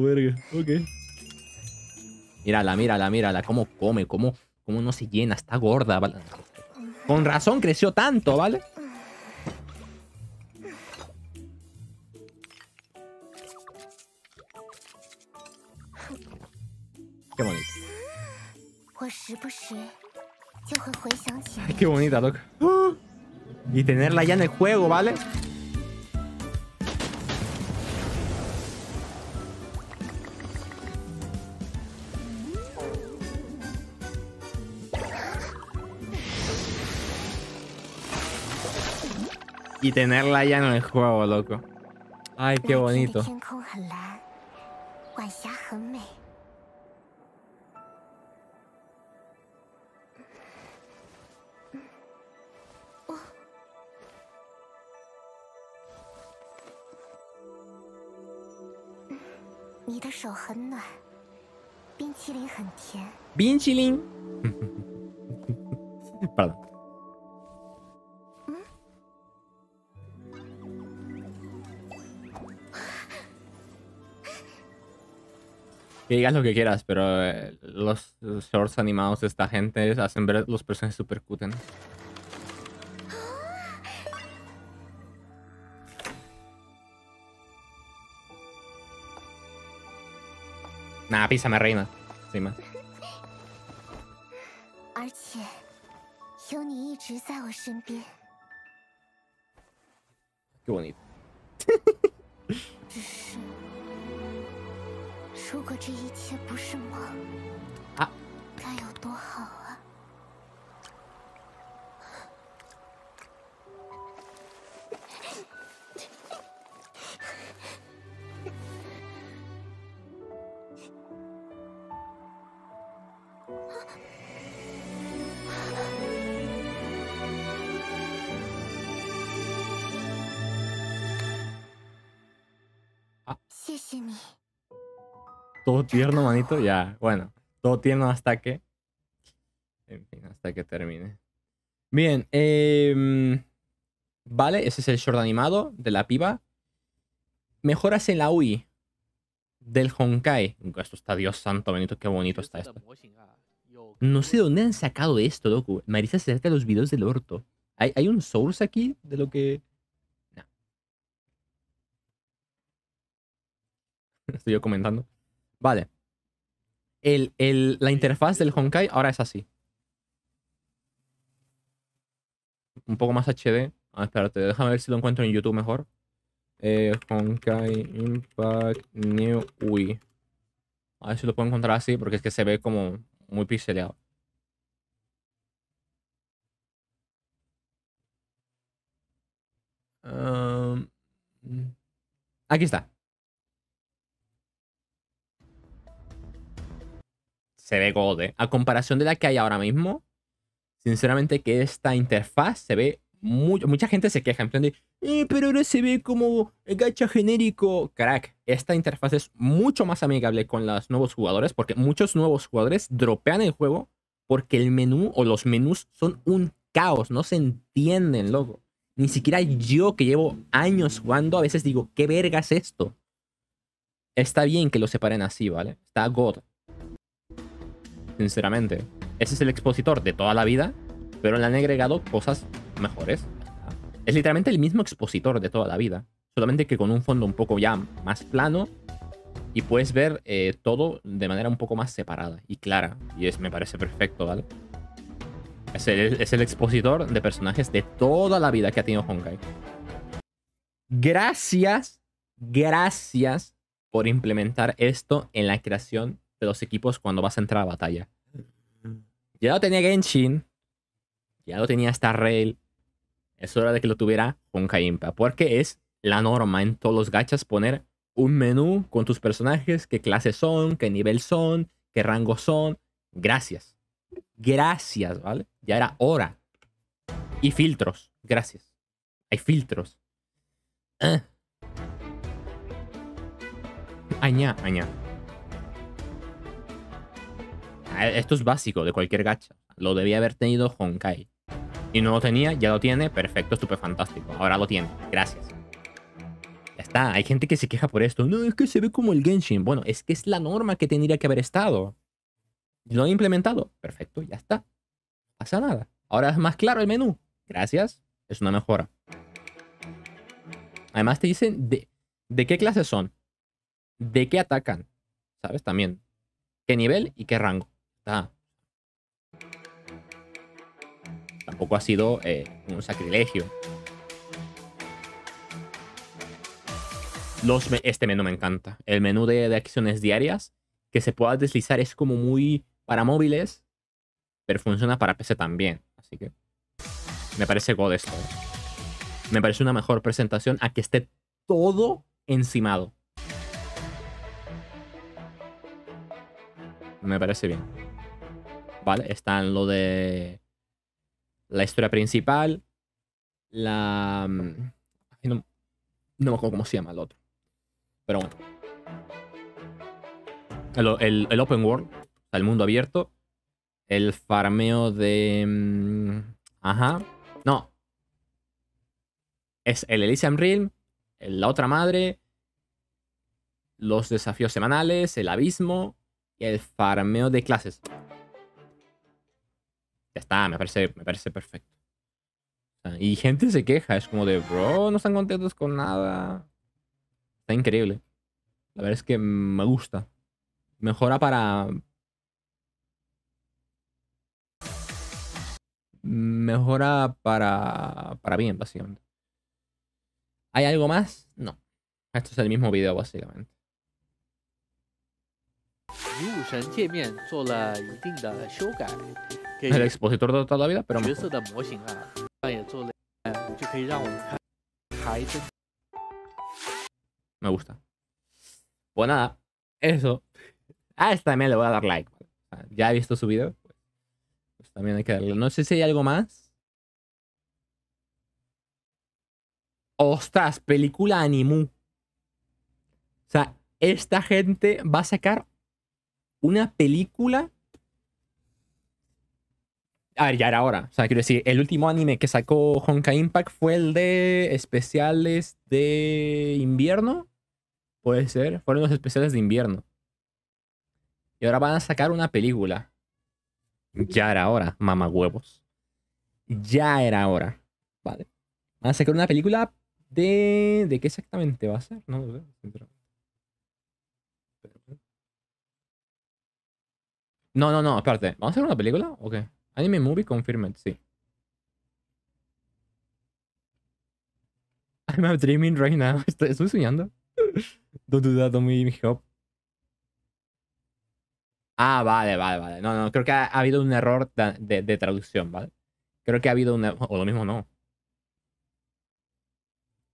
verga, ok. Mírala, mírala, mírala, cómo come, cómo, cómo no se llena, está gorda, ¿vale? Con razón creció tanto, ¿vale? Qué bonito. Ay, qué bonita, loco. Y tenerla ya en el juego, ¿vale? Y tenerla ya en el juego, loco. Ay, qué bonito. Binchilin. Perdón. Que digas lo que quieras, pero eh, los, shorts animados de esta gente hacen ver los personajes super cuten. Nah, písame, reina. Sí, más. Qué bonito. Todo tierno, manito. Ya, bueno, todo tierno hasta que. En fin, hasta que termine. Bien, eh, vale, ese es el short animado de la piba. Mejoras en la UI del Honkai. Esto está Dios santo, Benito, qué bonito está esto. No sé dónde han sacado esto, loco. Marisa se acerca de los videos del orto. ¿Hay, ¿Hay un source aquí de lo que.? Estoy yo comentando. Vale. El, el, la interfaz del Honkai ahora es así. Un poco más HD. Ah, espérate, déjame ver si lo encuentro en YouTube mejor. Eh, Honkai Impact New UI. A ver si lo puedo encontrar así, porque es que se ve como muy pixeleado. Um, aquí está. Se ve God, ¿eh? A comparación de la que hay ahora mismo, sinceramente que esta interfaz se ve muy, mucha gente se queja en plan de, eh, pero ahora se ve como gacha genérico. Crack, esta interfaz es mucho más amigable con los nuevos jugadores porque muchos nuevos jugadores dropean el juego porque el menú o los menús son un caos, no se entienden, loco. Ni siquiera yo que llevo años jugando a veces digo, ¿qué verga es esto? Está bien que lo separen así, ¿vale? Está God sinceramente. Ese es el expositor de toda la vida, pero le han agregado cosas mejores. Es literalmente el mismo expositor de toda la vida, solamente que con un fondo un poco ya más plano y puedes ver eh, todo de manera un poco más separada y clara. Y es, me parece perfecto, ¿vale? Es el, es el expositor de personajes de toda la vida que ha tenido Honkai. Gracias, gracias por implementar esto en la creación de los equipos cuando vas a entrar a batalla. Ya lo tenía Genshin, ya lo tenía Star Rail. Es hora de que lo tuviera Honkai Impa, porque es la norma en todos los gachas poner un menú con tus personajes, qué clases son, qué nivel son, qué rango son. Gracias. Gracias, ¿vale? Ya era hora. Y filtros. Gracias. Hay filtros. Ah. Añá, añá. Esto es básico de cualquier gacha. Lo debía haber tenido Honkai. Y no lo tenía, ya lo tiene, perfecto, estúpido, fantástico. Ahora lo tiene, gracias. Ya está. Hay gente que se queja por esto. No, es que se ve como el Genshin. Bueno, es que es la norma que tendría que haber estado. Lo he implementado. Perfecto, ya está. No pasa nada. Ahora es más claro el menú. Gracias. Es una mejora. Además te dicen de, de qué clases son. De qué atacan. ¿Sabes? También. Qué nivel y qué rango. Tampoco ha sido eh, un sacrilegio. Este menú me encanta. El menú de, de acciones diarias que se pueda deslizar es como muy para móviles, pero funciona para PC también. Así que me parece god esto. Me parece una mejor presentación a que esté todo encimado. Me parece bien. Vale, está en lo de la historia principal, la... Mm, no, no me acuerdo cómo se llama el otro. Pero bueno. El, el, open world, el mundo abierto. El farmeo de... Mm, ajá. No. Es el Elysium Realm, la otra madre, los desafíos semanales, el abismo y el farmeo de clases. Ya está, me parece, me parece perfecto. Y gente se queja, es como de, bro, no están contentos con nada. Está increíble. La verdad es que me gusta. Mejora para... Mejora para, para bien, básicamente. ¿Hay algo más? No. Esto es el mismo video, básicamente. El expositor de toda la vida, pero Me gusta. Pues nada, eso. A esta también le voy a dar like. Ya he visto su video. Pues también hay que darle. No sé si hay algo más. Ostras, película animu. O sea, esta gente va a sacar una película. A ver, ya era hora. O sea, quiero decir, el último anime que sacó Honkai Impact fue el de especiales de invierno. Puede ser. Fueron los especiales de invierno. Y ahora van a sacar una película. Ya era hora, huevos. Ya era hora. Vale. Van a sacar una película de. ¿De qué exactamente va a ser? No lo sé. No, no, no, espérate. ¿Vamos a hacer una película? ¿O qué? Anime movie confirmed, sí. I'm dreaming right now. Estoy, soñando. Don't do that, don't me help. Ah, vale, vale, vale. No, no, creo que ha, habido un error de, de, traducción, ¿vale? Creo que ha habido un... O lo mismo no.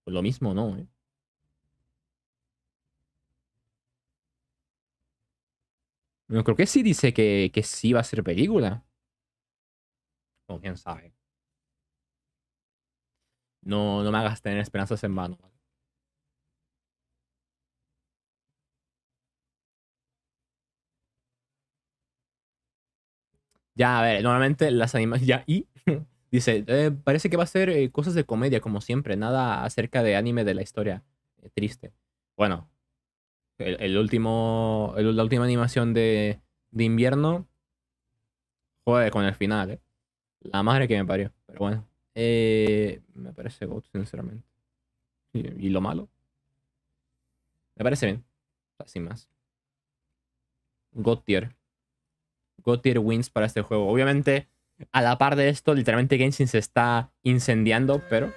O lo mismo no, ¿eh? No, creo que sí dice que, que sí va a ser película. O quién sabe. No, no me hagas tener esperanzas en vano. Ya, a ver, normalmente las animaciones... Ya, y... Dice, eh, parece que va a ser eh, cosas de comedia, como siempre. Nada acerca de anime de la historia. Eh, triste. Bueno, el, último, la última animación de, de invierno Joder, con el final, ¿eh? La madre que me parió. Pero bueno. Eh, me parece God, sinceramente. Y, lo malo. Me parece bien. Sin más. God tier wins para este juego. Obviamente, a la par de esto, literalmente Genshin se está incendiando, pero...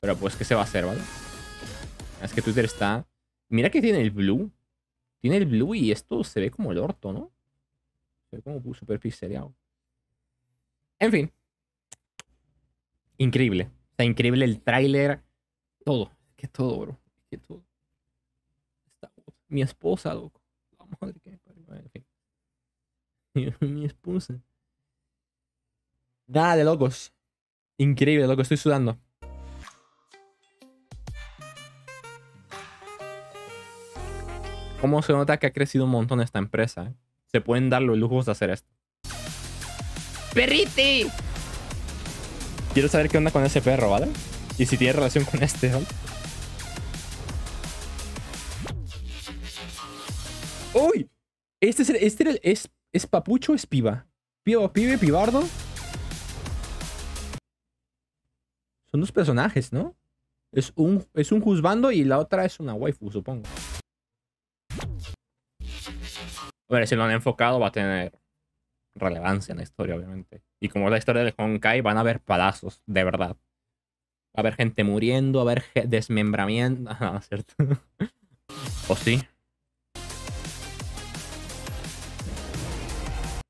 Pero pues, ¿qué se va a hacer, vale? Es que Twitter está... Mira que tiene el blue. Tiene el blue y esto se ve como el orto, ¿no? Como super pixeleado. En fin. Increíble. Está increíble el tráiler. Todo. Que todo, bro. Que todo. Está... Mi esposa, loco. La madre que me parió. En fin. Mi esposa. Nada de locos. Increíble, loco. Estoy sudando. cómo se nota que ha crecido un montón esta empresa. ¿eh? Se pueden dar los lujos de hacer esto. ¡Perriti! Quiero saber qué onda con ese perro, ¿vale? Y si tiene relación con este, ¿no? ¡Uy! Este es, este es, es papucho o es piba. Piba, pibe, pibardo. Son dos personajes, ¿no? Es un, es un juzbando y la otra es una waifu, supongo. Si lo han enfocado va a tener relevancia en la historia, obviamente. Y como es la historia de Honkai, van a haber palazos, de verdad. Va a haber gente muriendo, va a haber desmembramiento. Ah, ¿cierto? ¿O sí?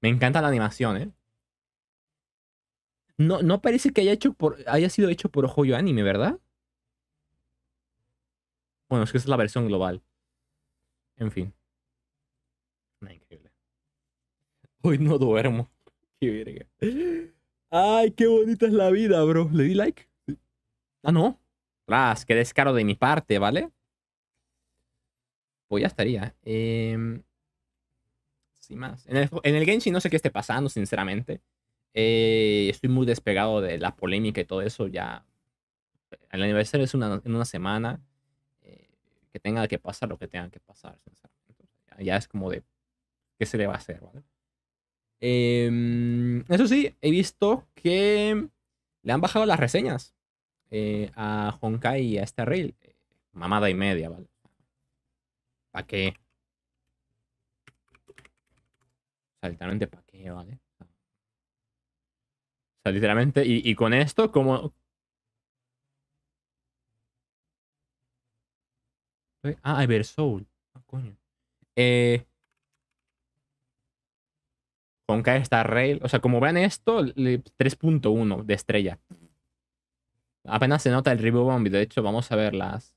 Me encanta la animación, ¿eh? No, no parece que haya, hecho por, haya sido hecho por Hoyo Anime, ¿verdad? Bueno, es que esa es la versión global. En fin. increíble. Hoy no duermo. Qué verga. Ay, qué bonita es la vida, bro. ¿Le di like? Ah, no. Tras, qué descaro de mi parte, ¿vale? Pues ya estaría. Eh... Sin más. En el, en el Genshin no sé qué esté pasando, sinceramente. Eh, estoy muy despegado de la polémica y todo eso. Ya. El aniversario es una, en una semana. Eh, que tenga que pasar lo que tenga que pasar, sinceramente. Ya, es como de. ¿Qué se le va a hacer, ¿vale? Em, eso sí, he visto que le han bajado las reseñas eh, a Honkai y a este rail. Mamada y media, ¿vale? ¿Para qué? O ¿para qué, vale? sea, literalmente, y, con esto, como... Ah, Eversoul. Ah, coño. Eh... Con está Rail. O sea, como vean esto, 3.1 de estrella. Apenas se nota el review bomb. De hecho, vamos a ver las.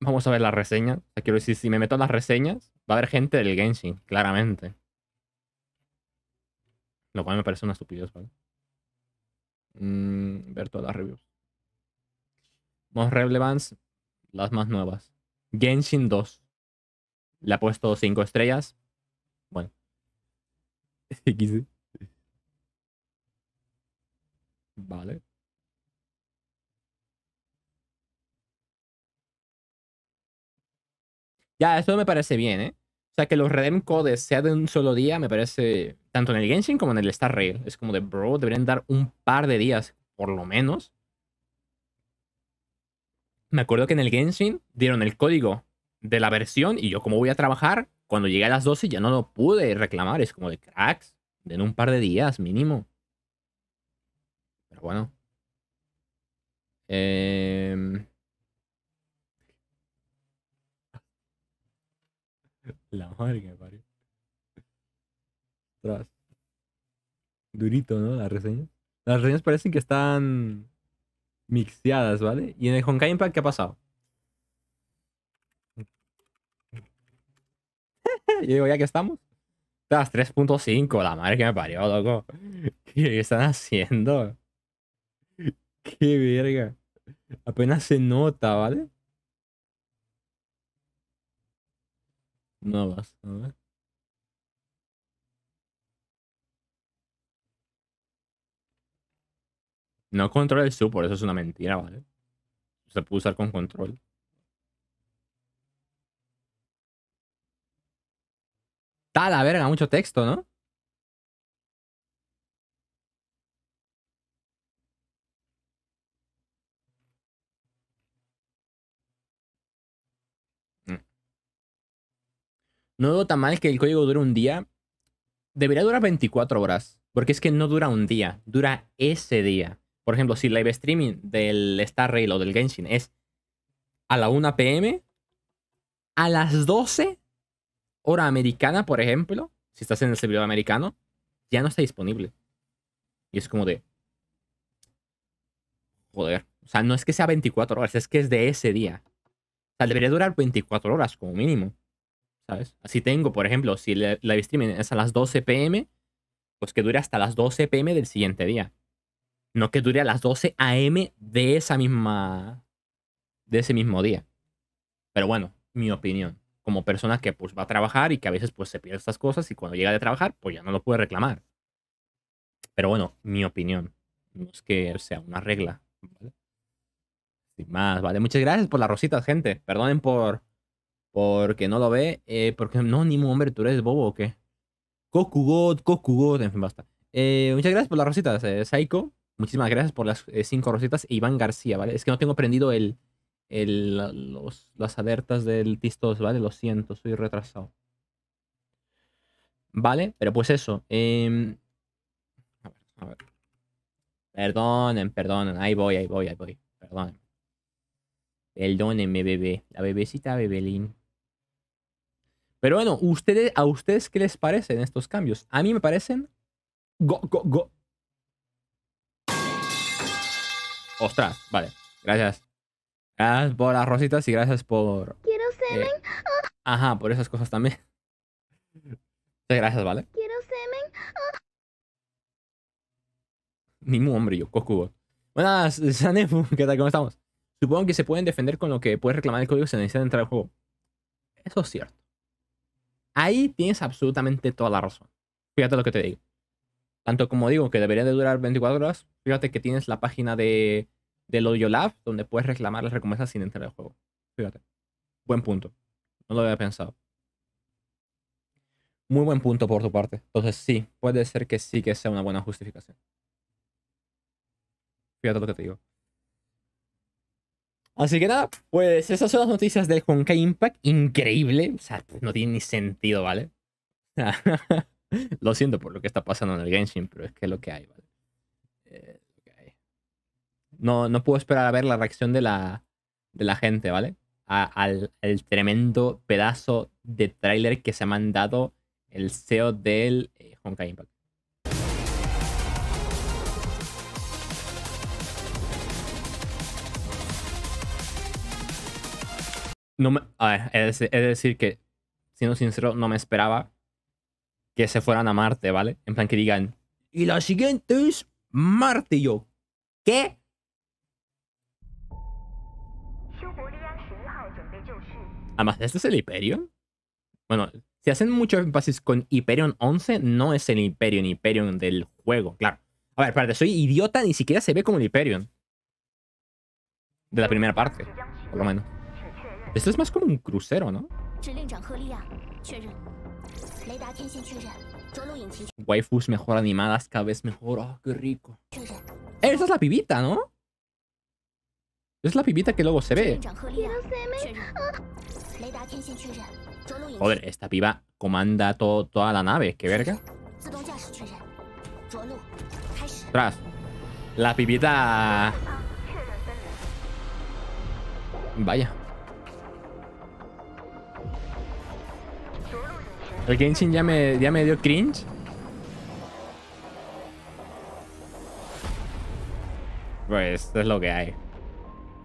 Vamos a ver las reseñas. O sea, quiero decir, si me meto en las reseñas, va a haber gente del Genshin, claramente. Lo cual me parece una estupidez, ¿vale? Mm, ver todas las reviews. Most Relevance, las más nuevas. Genshin 2. Le ha puesto 5 estrellas. Bueno. Vale. Ya, eso me parece bien, ¿eh? O sea, que los Redem Codes sea de un solo día me parece, tanto en el Genshin como en el Star Rail. Es como de, bro, deberían dar un par de días, por lo menos. Me acuerdo que en el Genshin dieron el código de la versión y yo como voy a trabajar, cuando llegué a las 12 ya no lo pude reclamar. Es como de cracks, den un par de días mínimo. Pero bueno. Eh... La madre que me parió. Durito, ¿no? Las reseñas. Las reseñas parecen que están mixeadas, ¿vale? ¿Y en el Honkai Impact qué ha pasado? Yo digo, ya que estamos. Tras 3.5, la madre que me parió, loco. ¿Qué están haciendo? Qué verga. Apenas se nota, ¿vale? No vas, a ver. No controla el sub, por eso es una mentira, ¿vale? Se puede usar con control. Está la verga, mucho texto, ¿no? No veo tan mal que el código dure un día. Debería durar 24 horas. Porque es que no dura un día, dura ese día. Por ejemplo, si live streaming del Star Rail o del Genshin es a la 1 pm, a las 12 hora americana, por ejemplo, si estás en el servidor americano, ya no está disponible. Y es como de... Joder. O sea, no es que sea 24 horas, es que es de ese día. O sea, debería durar 24 horas como mínimo. Así tengo, por ejemplo, si el live streaming es a las 12 pm, pues que dure hasta las 12 pm del siguiente día. No que dure a las 12 am de esa misma. de ese mismo día. Pero bueno, mi opinión. Como persona que pues va a trabajar y que a veces pues se pierde estas cosas y cuando llega de trabajar, pues ya no lo puede reclamar. Pero bueno, mi opinión. No es que sea una regla, ¿vale? Sin más, ¿vale? Muchas gracias por las rositas, gente. Perdonen por porque no lo ve. Eh, porque no, ni hombre, tú eres bobo o qué. Kokugod, Kokugod, en fin, basta. Eh, muchas gracias por las rositas, eh, Saiko. Muchísimas gracias por las eh, cinco rositas. Iván García, ¿vale? Es que no tengo prendido el, el, los, las alertas del Tistos, ¿vale? Lo siento, estoy retrasado. ¿Vale? Pero pues eso. Eh... A ver, a ver. Perdonen, perdonen. Ahí voy, ahí voy, ahí voy. Perdonen. Perdónenme, bebé. La bebecita Bebelín. Pero bueno, ¿ustedes, ¿a ustedes qué les parecen estos cambios? A mí me parecen... Go, go, go. Ostras, vale. Gracias. Gracias por las rositas y gracias por... Quiero semen. eh, ajá, por esas cosas también. Muchas gracias, ¿vale? Quiero semen. Ningún hombre, yo, Kokugo. Buenas, Sanefu, ¿qué tal? ¿Cómo estamos? Supongo que se pueden defender con lo que puedes reclamar el código si necesitas entrar al juego. Eso es cierto. Ahí tienes absolutamente toda la razón. Fíjate lo que te digo. Tanto como digo que debería de durar 24 horas, fíjate que tienes la página de, de Loyo Lab donde puedes reclamar las recompensas sin entrar al juego. Fíjate. Buen punto. No lo había pensado. Muy buen punto por tu parte. Entonces sí, puede ser que sí que sea una buena justificación. Fíjate lo que te digo. Así que nada, pues esas son las noticias del Honkai Impact. Increíble. O sea, no tiene ni sentido, ¿vale? lo siento por lo que está pasando en el Genshin, pero es que es lo que hay, ¿vale? Eh. No, no puedo esperar a ver la reacción de la, de la gente, ¿vale? Al, al tremendo pedazo de tráiler que se ha mandado el CEO del eh, Honkai Impact. No me, a ver, es, es decir que, siendo sincero, no me esperaba que se fueran a Marte, ¿vale? En plan que digan, y la siguiente es Marte. Y yo, ¿qué? Ah, Además, ¿este es el Hyperion? Bueno, si hacen mucho énfasis con Hyperion 11, no es el Hyperion, Hyperion del juego, claro. A ver, espérate, soy idiota, ni siquiera se ve como el Hyperion. De la primera parte, por lo menos. Esto es más como un crucero, ¿no? Waifus mejor animadas, cada vez mejor. ¡Oh, qué rico! Eh, Esa es la pibita, ¿no? Es la pibita que luego se ve. Joder, esta piba comanda todo, toda la nave. Qué verga. Tras. La pipita... Vaya. El Genshin ya me, ya me dio cringe. Pues es lo que hay.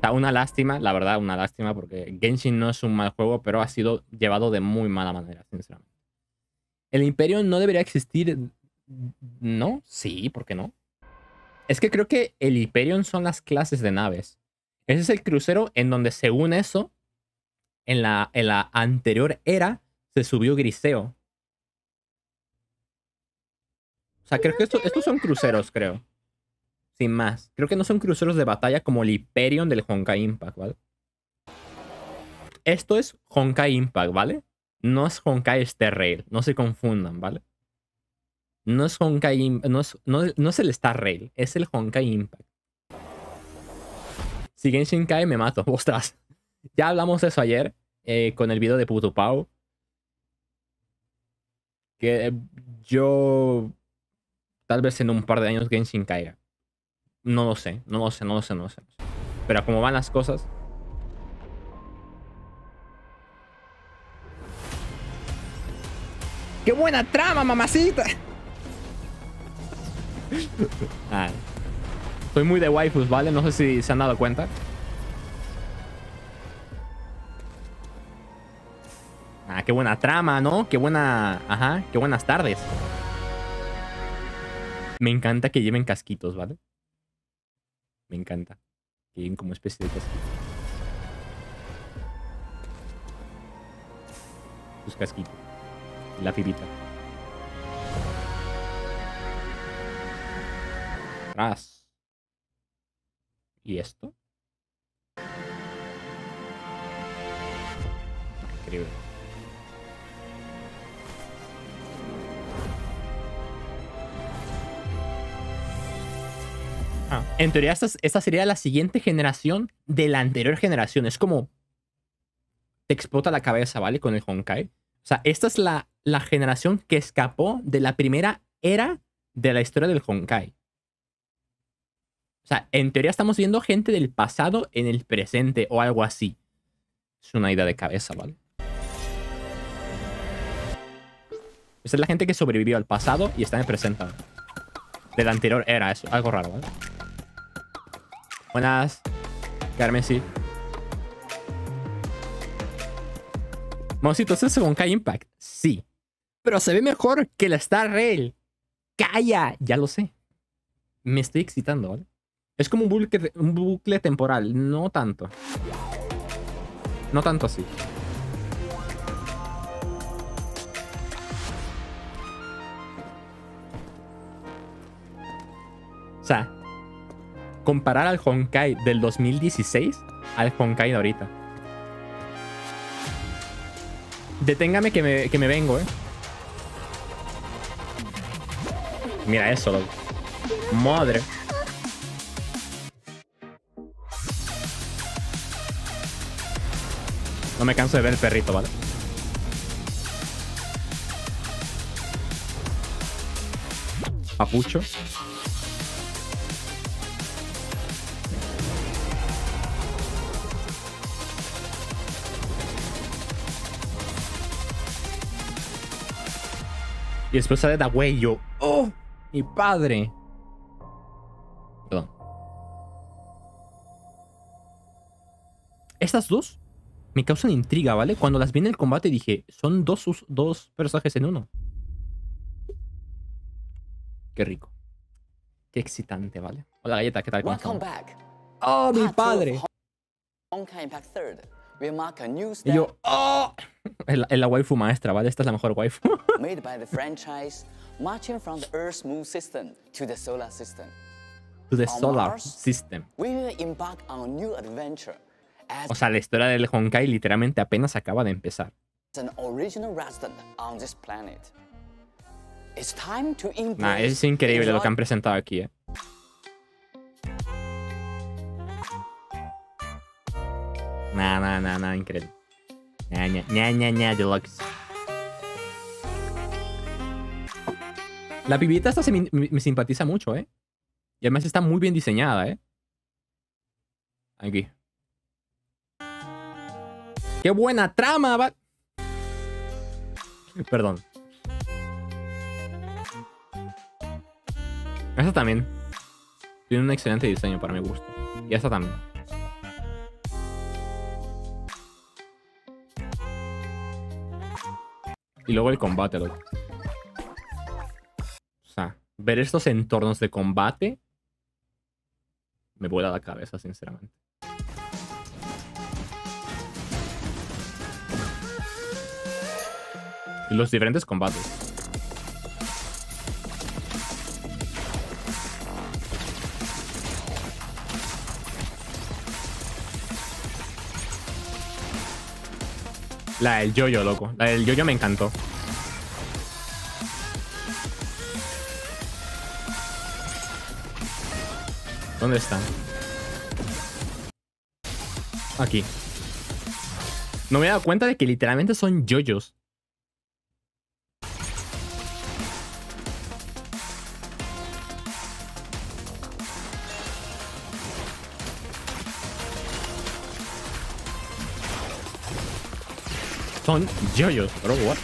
Sea, una lástima, la verdad, una lástima, porque Genshin no es un mal juego, pero ha sido llevado de muy mala manera, sinceramente. El Imperio no debería existir. ¿No? Sí, ¿por qué no? Es que creo que el Hyperion son las clases de naves. Ese es el crucero en donde, según eso, en la, en la anterior era, se subió Griseo. O sea, creo que esto- estos son cruceros, creo. Sin más. Creo que no son cruceros de batalla como el Hyperion del Honkai Impact, ¿vale? Esto es Honkai Impact, ¿vale? No es Honkai Star Rail. No se confundan, ¿vale? No es Honkai Im- no es, no, no es el Star Rail, es el Honkai Impact. Si Genshin cae, me mato. Ostras. Ya hablamos de eso ayer eh, con el video de Puto Pau. Que eh, yo. Tal vez en un par de años Genshin caiga. No lo sé, no lo sé, no lo sé, no lo sé. Pero como van las cosas. ¡Qué buena trama, mamacita! Ah, soy muy de waifus, ¿vale? No sé si se han dado cuenta. Ah, qué buena trama, ¿no? Qué buena... Ajá, qué buenas tardes. Me encanta que lleven casquitos, ¿vale? Me encanta. Que como especie de casquitos. Sus casquitos. Y la pibita. Tras. ¿Y esto? Increíble. En teoría, esta, es- esta sería la siguiente generación de la anterior generación. Es como. Te explota la cabeza, ¿vale? Con el Honkai. O sea, esta es la, generación que escapó de la primera era de la historia del Honkai. O sea, en teoría estamos viendo gente del pasado en el presente o algo así. Es una idea de cabeza, ¿vale? Esa es la gente que sobrevivió al pasado y está en el presente. De la anterior era, es algo raro, ¿vale? Buenas, Carmen, sí. Mosito, ¿es Honkai Impact? Sí. Pero se ve mejor que la Star Rail. ¡Calla! Ya lo sé. Me estoy excitando, ¿vale? Es como un bucle, un bucle temporal. No tanto. No tanto así. O sea, comparar al Honkai del 2016 al Honkai de ahorita. Deténgame que me, que me vengo, eh. Mira eso, loco. Madre. No me canso de ver el perrito, ¿vale? Papucho. Y después sale Da Wei y yo. ¡Oh! ¡Mi padre! Perdón. Estas dos me causan intriga, ¿vale? Cuando las vi en el combate dije, son dos, dos personajes en uno. Qué rico. Qué excitante, ¿vale? Hola, galleta, ¿qué tal? ¿Cómo Welcome estamos? back. ¡Oh, mi padre! Y yo, ¡oh! Es la, es la waifu maestra, ¿vale? Esta es la mejor waifu. made by the franchise, marching from the Earth Moon system to the solar system. to the Solar Mars? System. We will embark on a new adventure as O sea, la historia del Honkai literalmente apenas acaba de empezar. an original resident on this planet. It's time to Nah, es increíble lo que han presentado aquí, eh. Nah, nah, nah, nah, increíble. Ña, ña, ña, ña, deluxe. La pibita esta se me, me- me simpatiza mucho, ¿eh? Y además está muy bien diseñada, ¿eh? Aquí. ¡Qué buena trama! va! Perdón. Esta también. Tiene un excelente diseño para mi gusto. Y esta también. Y luego el combate, loco. O sea, ver estos entornos de combate me vuela la cabeza, sinceramente. Y los diferentes combates. La del yoyo, loco. La del yoyo me encantó. ¿Dónde están? Aquí. No me he dado cuenta de que literalmente son yoyos. Son yoyos, bro. What?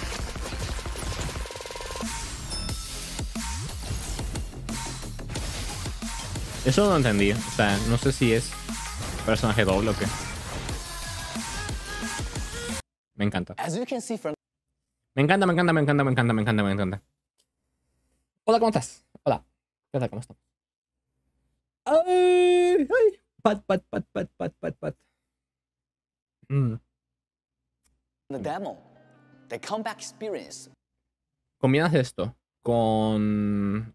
Eso no lo entendí. O sea, no sé si es personaje doble o qué. Me encanta. Me encanta, me encanta, me encanta, me encanta, me encanta, me encanta. Hola, ¿cómo estás? Hola. ¿Qué tal? ¿Cómo estás? Ay, ay. Pat, pat, pat, pat, pat, pat, pat. Mm. the demo, the comeback experience Combinas esto con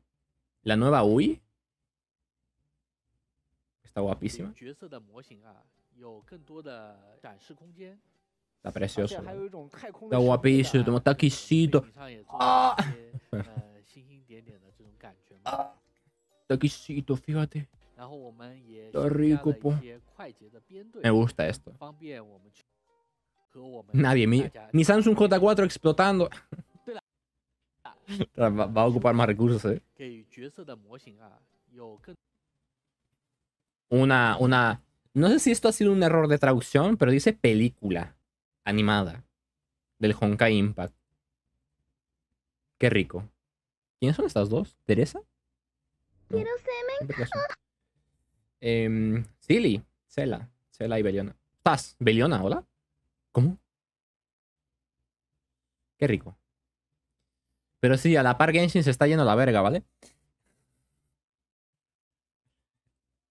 la nueva UI. Está guapísima. Está precioso. Está guapísimo, está exquisito. ¡Ah! Está fíjate. Está rico. Me gusta esto. Nadie. Mi, mi Samsung J4 explotando. va, va, a ocupar más recursos, ¿eh? Una, una... No sé si esto ha sido un error de traducción, pero dice película animada del Honkai Impact. Qué rico. ¿Quiénes son estas dos? ¿Teresa? Quiero semen. Eh, Silly, Cela, Cela y Beliona. Paz, Beliona, hola. ¿Cómo? Qué rico. Pero sí, a la par Genshin se está yendo a la verga, ¿vale?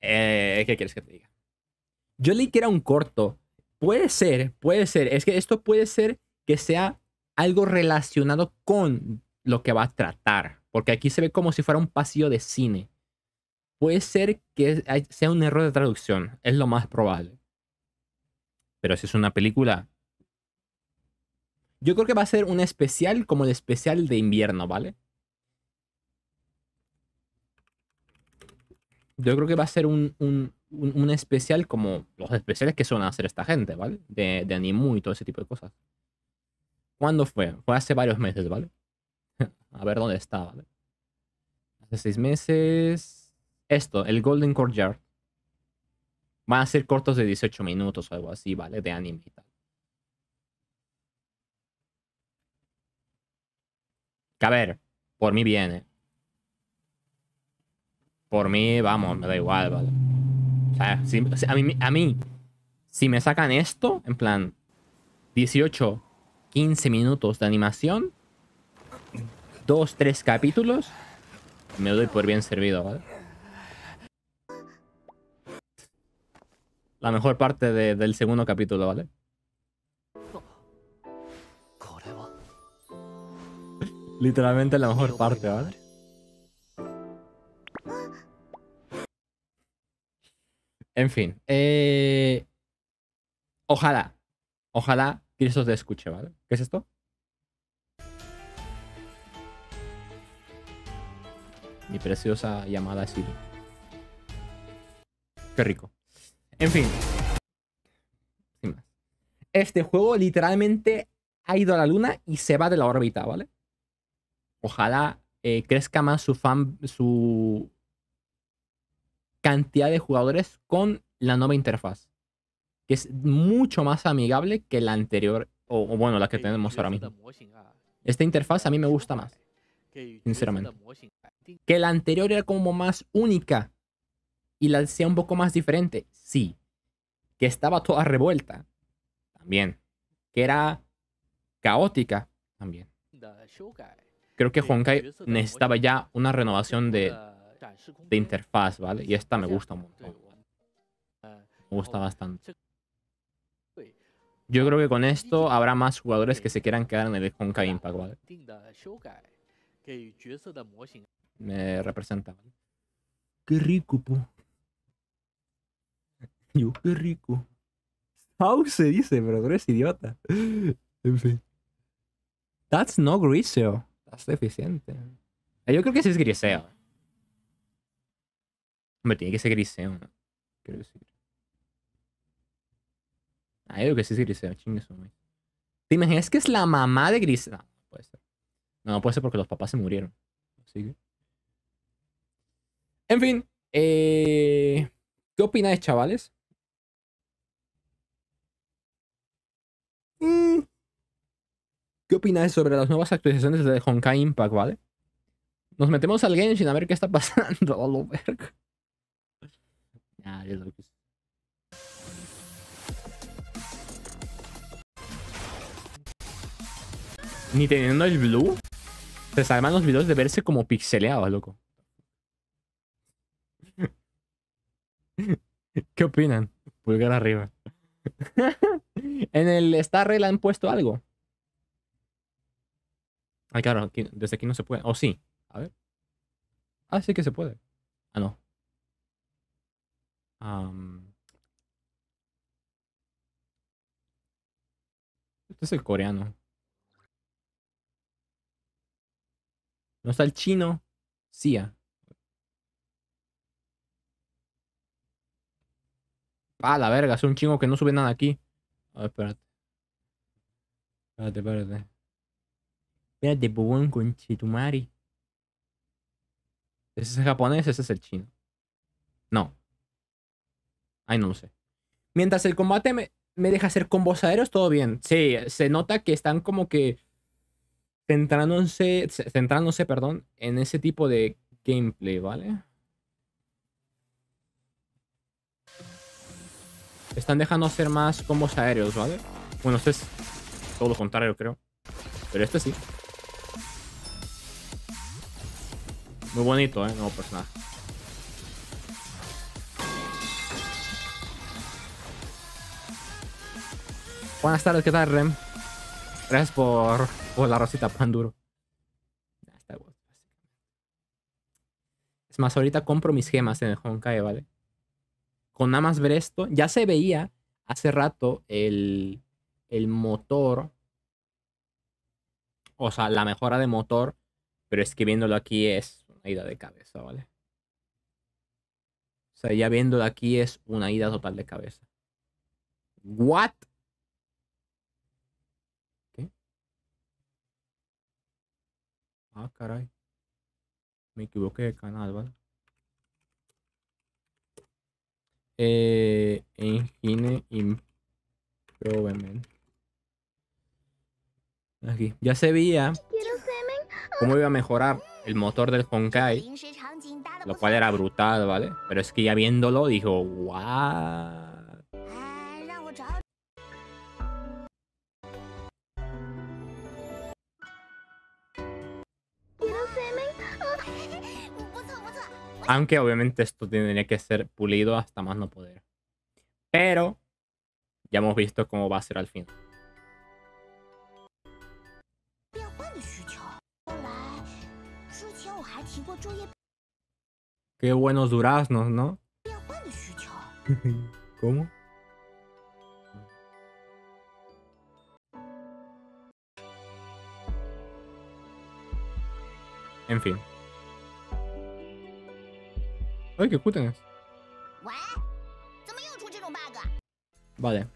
Eh, ¿Qué quieres que te diga? Yo leí que era un corto. Puede ser, puede ser. Es que esto puede ser que sea algo relacionado con lo que va a tratar. Porque aquí se ve como si fuera un pasillo de cine. Puede ser que sea un error de traducción. Es lo más probable. Pero si es una película... Yo creo que va a ser un especial como el especial de invierno, ¿vale? Yo creo que va a ser un, un, un- especial como los especiales que suelen hacer esta gente, ¿vale? De, de Animu y todo ese tipo de cosas. ¿Cuándo fue? Fue hace varios meses, ¿vale? a ver dónde está, ¿vale? Hace seis meses. Esto, el Golden Courtyard. Van a ser cortos de 18 minutos o algo así, ¿vale? De anime y tal. Que a ver, por mí viene. Por mí, vamos, me da igual, ¿vale? O sea, a, mí, a mí, si me sacan esto, en plan, 18, 15 minutos de animación, 2, 3 capítulos, me doy por bien servido, ¿vale? La mejor parte de- del segundo capítulo, ¿vale? Literalmente la mejor parte, ¿vale? En fin. eh, Ojalá. Ojalá que eso te escuche, ¿vale? ¿Qué es esto? Mi preciosa llamada Siri. Qué rico. En fin. Sin más. Este juego literalmente ha ido a la luna y se va de la órbita, ¿vale? ojalá eh, crezca más su fan, su cantidad de jugadores con la nueva interfaz, que es mucho más amigable que la anterior, o, bueno, la que tenemos ahora mismo. Esta interfaz a mí me gusta más, sinceramente. Que la anterior era como más única y la sea un poco más diferente, sí. Que estaba toda revuelta, también. Que era caótica, también creo que Honkai necesitaba ya una renovación de, interfaz, ¿vale? Y esta me gusta un montón. Me gusta bastante. Yo creo que con esto habrá más jugadores que se quieran quedar en el Honkai Impact, ¿vale? Me representa. Qué rico, po. Yo, qué rico. How se dice, pero tú eres idiota. En fin. That's no Griseo. Deficiente. Eh, Yo creo que sí es griseo. Hombre, tiene que ser griseo, ¿no? Quiero decir. Ah, yo creo que sí es griseo, chingue. ¿Te imaginas que es la mamá de Griseo? No, puede ser. No, puede ser porque los papás se murieron. En fin. eh, ¿Qué opináis, chavales? Mm, ¿Qué opináis sobre las nuevas actualizaciones de Honkai Impact, vale? Nos metemos al Genshin a ver qué está pasando. a lo. Ni teniendo el blue, se salvan los videos de verse como pixeleados, loco. ¿Qué opinan? Pulgar arriba. en el Star Rail han puesto algo. Ay, claro, aquí- desde aquí no se puede. O sí. A ver. Ah, sí que se puede. Ah, no. Este es el coreano. ¿No está el chino? Sia. Ah, la verga, es un chingo que no sube nada aquí. A ver, espérate. Espérate, espérate. Espérate, bubón con chitumari. Ese es el japonés, ese es el chino. No. Ay, no lo sé. Mientras el combate me, me deja hacer combos aéreos, todo bien. Sí, se nota que están como que centrándose, ce- centrándose, perdón, en ese tipo de gameplay, ¿vale? Están dejando hacer más combos aéreos, ¿vale? Bueno, este es todo lo contrario, creo. Pero este sí. Muy bonito, ¿eh? Nuevo personaje. Buenas tardes, ¿qué tal, Rem? Gracias por, por la rosita pan duro. Es más, ahorita compro mis gemas en el Honkai, ¿vale? Con nada más ver esto, ya se veía hace rato el, el motor. O sea, la mejora de motor. Pero es que viéndolo aquí es ida de cabeza, ¿vale? O sea, ya viéndolo aquí es una ida total de cabeza. ¿What? ¿Qué? Ah, caray. Me equivoqué de canal, ¿vale? Eh, Engine Improvement. Aquí. Ya se veía cómo iba a mejorar el motor del Honkai, lo cual era brutal, ¿vale? Pero es que ya viéndolo dijo, wow. Aunque obviamente esto tendría que ser pulido hasta más no poder. Pero ya hemos visto cómo va a ser al final. Qué buenos duraznos, ¿no? ¿Cómo? En fin. Ay, qué cuten. Vale.